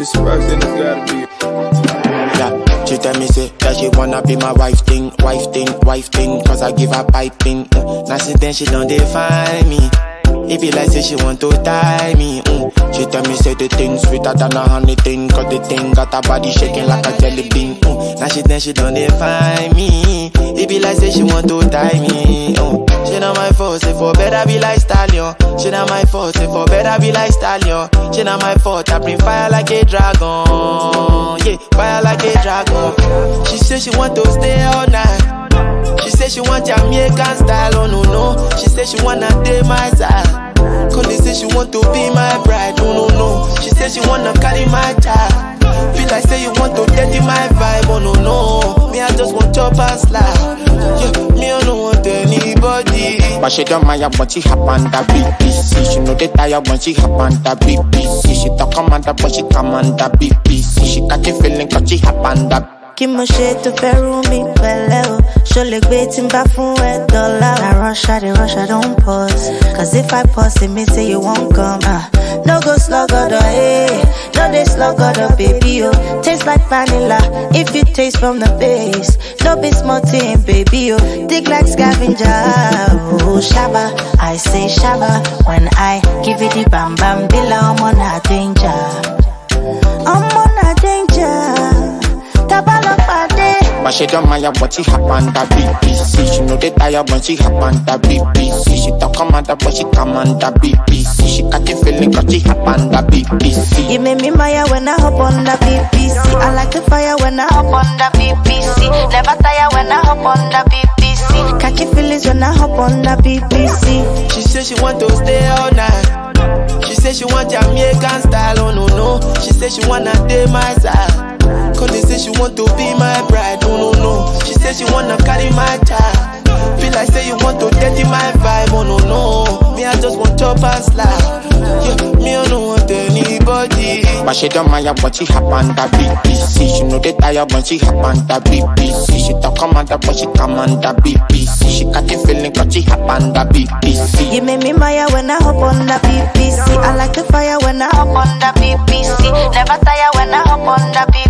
it's sparks, then it's gotta be. She tell me say that she wanna be my wife thing, wife thing, wife thing, cause I give her piping. Mm. Now since then she done define me. It be like say she want to tie me. Mm. She tell me say the thing sweeter than a honey thing, cause the thing got her body shaking like a jelly bean. Mm. Now she then she done define me. It be like say she want to tie me. Fault, say for better be like stallion. She not my fault, say for better be like stallion. She not my fault, I bring fire like a dragon. Yeah, fire like a dragon. She say she want to stay all night. She say she want Jamaican style, oh no no. She say she wanna date my side. Cause say she want to be my bride, oh no no. She say she wanna carry my child. Feel like say you want to dirty my vibe, oh no no. Me I just want chop and slide. She don't mind when she hop on the BBC. She know they tired when she hop on the BBC. She talk commander but she command the BBC. She got the feeling cause she hop on the kí mo ṣe tó fẹ́ rú mi pẹ̀lẹ́ o ṣo lè gbé tí n bá fún ẹ dọ́là o. rush i dey rush i don pause cause if i pause it mean say you wan come. Uh. No dey sluggodo baby o taste like vanilla if you taste from the base. No be small thing baby o dig like scavenger oh, o shaba i say shaba when i give you the bam bam bila ọmọ na danger she don't mind what she hop on the BBC. She know they tired when she hop on the BBC. She talk commander but she command the BBC. She got the feeling cause she hop on the BBC. You make me maya when I hop on the BBC. I like the fire when I hop on the BBC. Never tire when I hop on the BBC. Catchy feelings when I hop on the BBC. She say she want to stay all night. She say she want Jamaican style, oh no no. She say she wanna date my side. Cause they say she want to be my bride, oh no no. She say she wanna carry my child. Feel like say you want to dirty my vibe, oh no no. Me I just want chop and slide. Yeah, me I don't want anybody. But she don't mind when she hop on the BBC. She know they tired when she hop on the BBC. She talk commander but she command the BBC. She got the feeling cause she hop on the BBC. You make me maya when I hop on the BBC. I like the fire when I hop on the BBC. Never tire when I hop on the BBC.